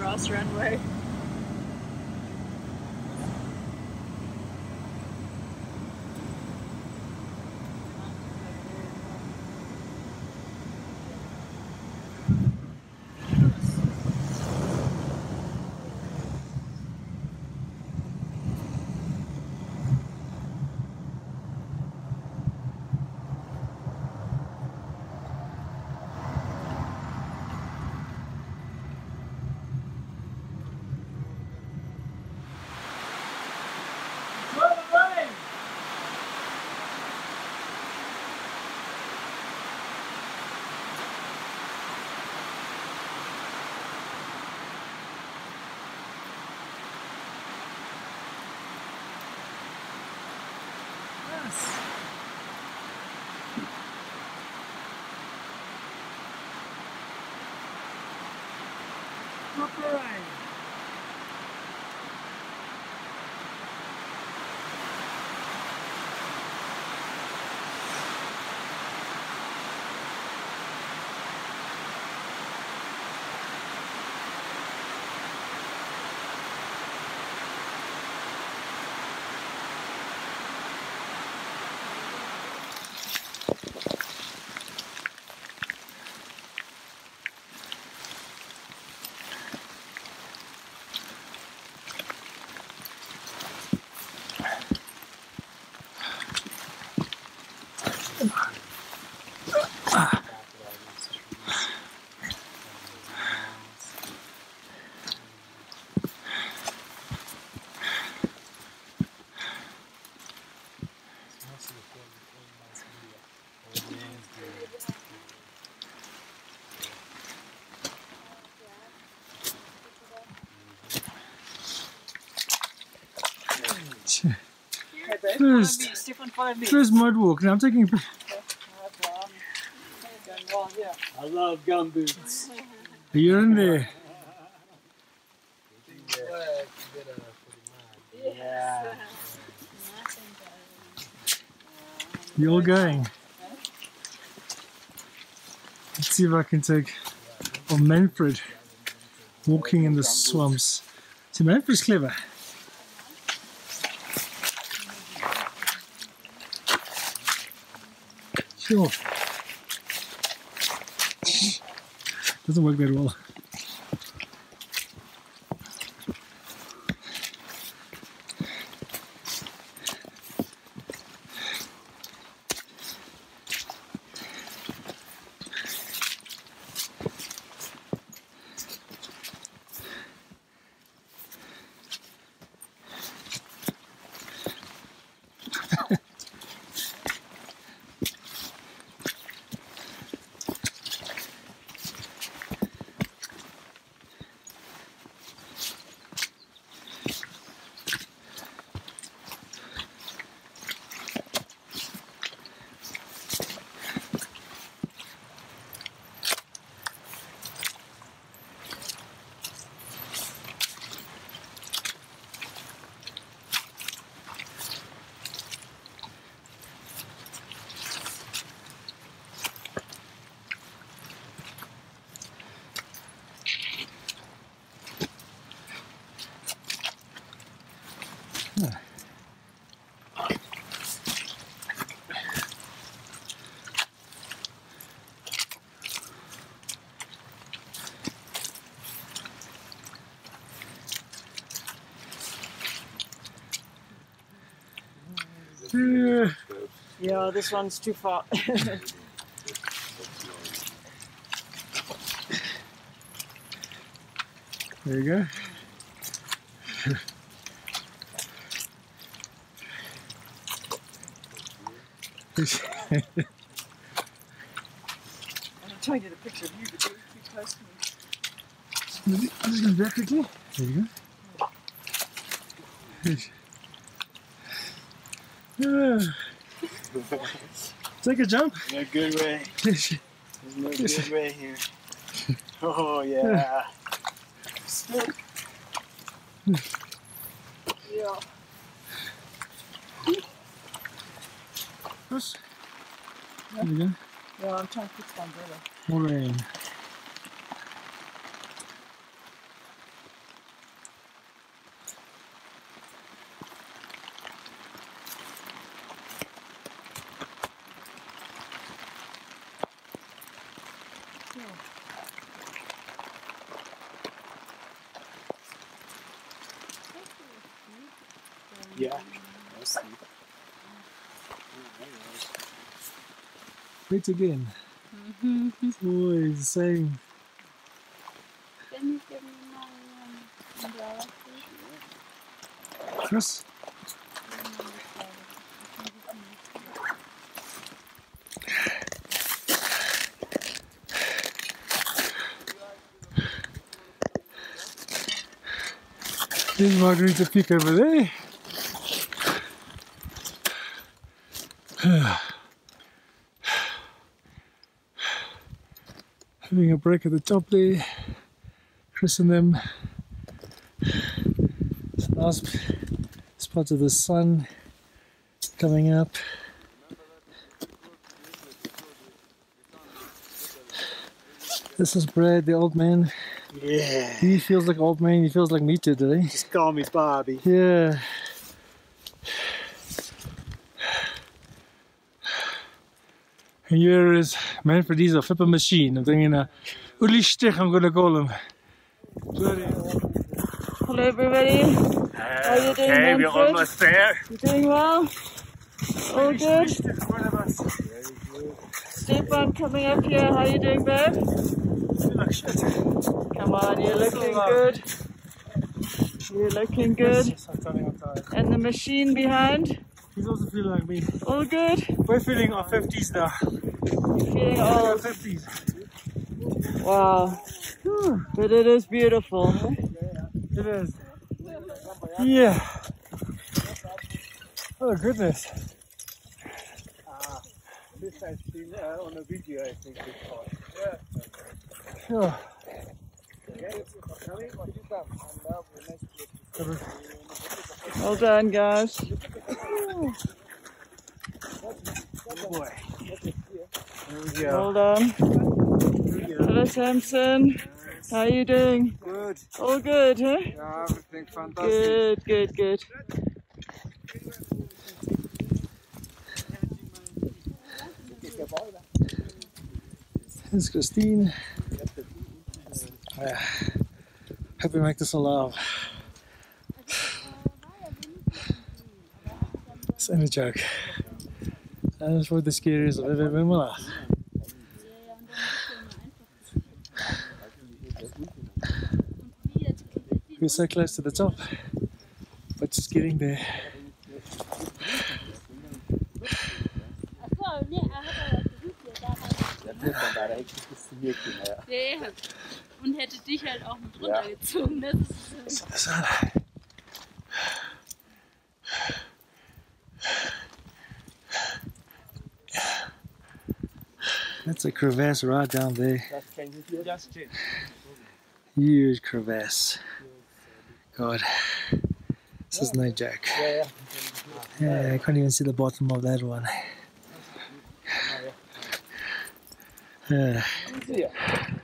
Ross runway. Yes. Proper rain. Okay, babe, follow First- me. Stephan, follow me. First mud walk. Now I'm taking. Okay, well, I'm going well, yeah. I love gum boots. You're in there. Yeah. You're going. Let's see if I can take. Or Manfred walking in the swamps. See, Manfred's clever. Sure. Doesn't work that well. Yeah. Yeah, this one's too far. There you go. I'm trying to get a picture of you, but you're too close to me. I'm just going back quickly. There you go. Yeah. Take a jump. No good way. There's no good way here. Oh yeah. Still. Chris? Yeah. There you go. Yeah, I'm trying to fix my umbrella. Maureen. Yeah. Wait again. It's always the same. Can you give me my um, umbrella, please? Chris? There's Margherita Peak over there. A break at the top there. Chris and them. It's a nice spot of the sun coming up. This is Brad, the old man. Yeah. He feels like old man. He feels like me too today. Just call me Bobby. Yeah. Here is Manfred. He's a flipper machine. I'm thinking, uh, Ueli Steck, I'm going to call him. Hello, everybody. How you doing, Okay, we're almost there. You're doing well? All good? Stephan coming up here. How are you doing, babe? Come on, you're looking good. You're looking good. And the machine behind? He's also feeling like me. All good? We're feeling our 50s now. Feeling all 50s. wow. But it is beautiful. huh? It is. Yeah. Oh goodness. This has been uh, on a video, I think, before. Oh, Well done, guys. Yeah. Well done. Hello, Samson. How are you doing? Good. All good, huh? Yeah, everything fantastic. Good, good, good. There's Christine. Ah, hope we make this alive. It's only a joke. That is one of the scariest I've ever been in my. We're so close to the top, but just getting there. Achso, nee, er hat aber gesucht, ja, da hat Ja, ja. Und hätte dich halt auch mit runtergezogen. Das ist, So, That's a crevasse right down there. Huge crevasse. God, this is no joke. Yeah, Yeah, I can't even see the bottom of that one. Yeah.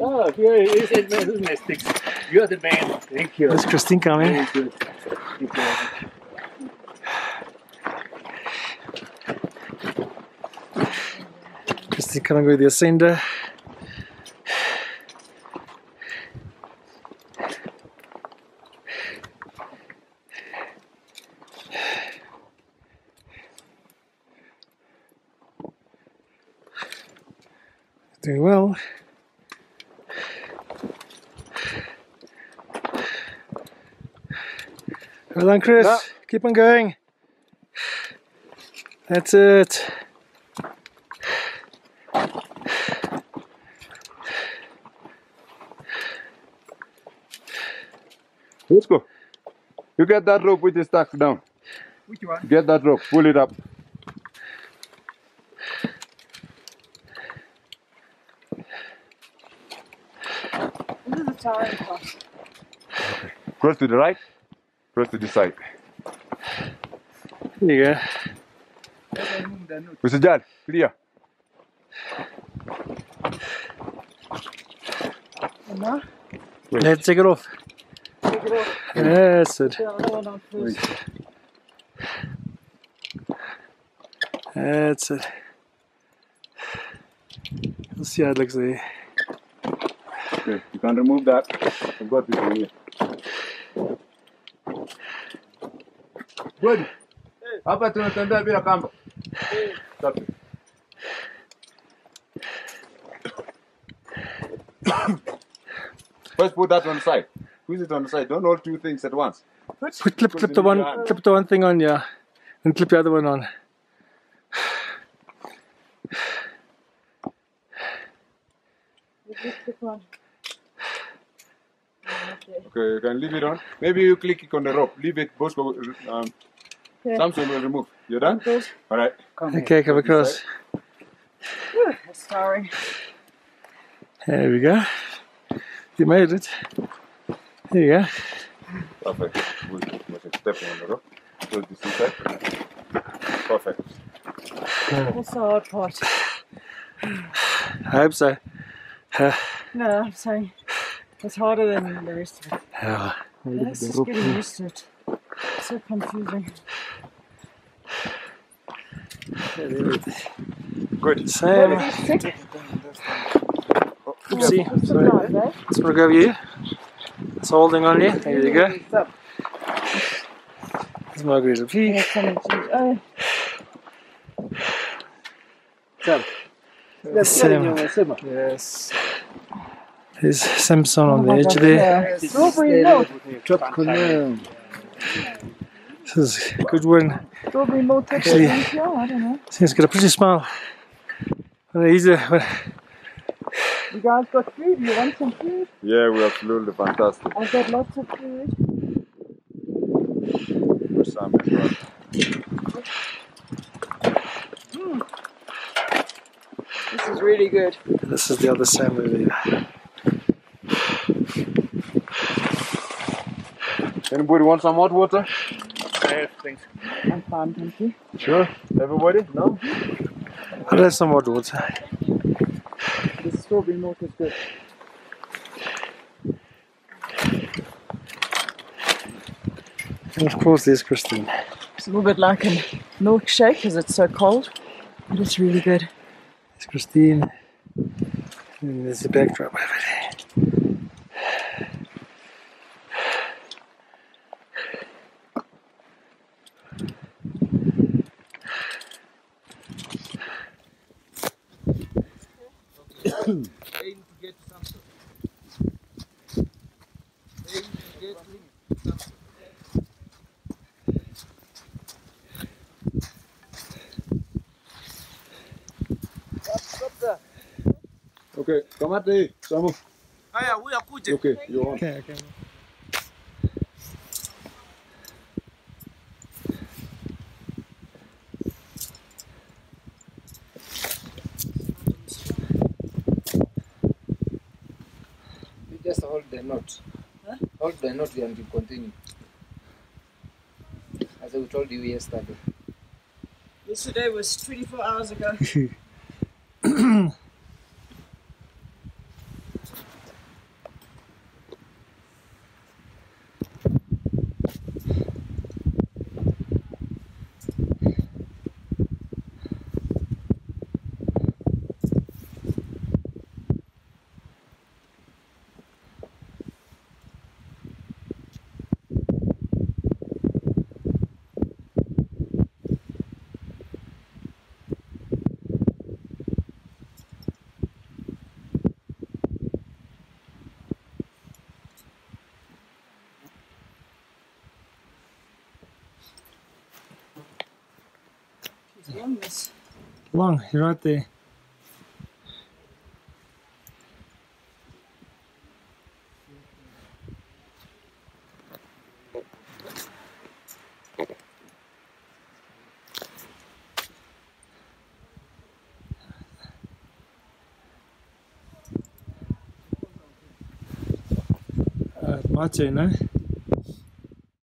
Oh, here is it, man. Who's my sticks? You're the man. Thank you. there's Christine coming. Thank you. Christine coming with the ascender. Doing well. Well done, Chris. Keep on going. That's it. Let's go. You get that rope which is stuck down. Which one? Get that rope, pull it up. this is a towering cross. Cross to the right, cross to the side. There you go. Mr. Jan, clear. Let's take it off. That's it. That's it. Let's see how it looks there. Okay, you can't remove that. I've got it from here. Good. Hapa tunatembea bila kamba. Safi. First put that on the side. Squeeze it on the side. Don't hold two things at once. Put, clip, clip the one, clip the one thing on, yeah, and clip the other one on. Okay, you can leave it on. Maybe you click it on the rope. Leave it. Bosco, um, Samson will remove. You're done? Good. All right. Okay, come across. Sorry. There we go. You made it. There you go. Perfect. Good. Good. Step on the rope. Close this inside. Perfect. That's the hard part. I hope so. Uh, No, I'm saying it's harder than the rest of it. yeah. It's just getting used to it. So confusing. Good. Same. See, sorry. Let's look over you. It's holding on you. There you go. It's Margherita P. Oh, Sam. Yes. There's Samson on the edge there. This is a good one. Strawberry. Actually- Yeah, I don't know. He's got a pretty smile. He's a, well, You guys got food? You want some food? Yeah, we're absolutely fantastic. I've got lots of food. For Sam as well. This is really good. this is the other Sam over. Anybody want some hot water? I'm fine, thank you. Sure. Everybody? No? I'll have some hot water. Strawberry milk is good. And of course, there's Christine. It's a little bit like a milkshake because it's so cold, but it's really good. There's Christine. And there's the backdrop over there. Okay, kamati. Samu. Haya, huyu akuje. Okay, you're on. Okay, okay. Hold the knot. Hold the knot and you continue. As I told you yesterday. Yesterday was 24 hours ago. She's long this. You're right there. Uh, turn, eh?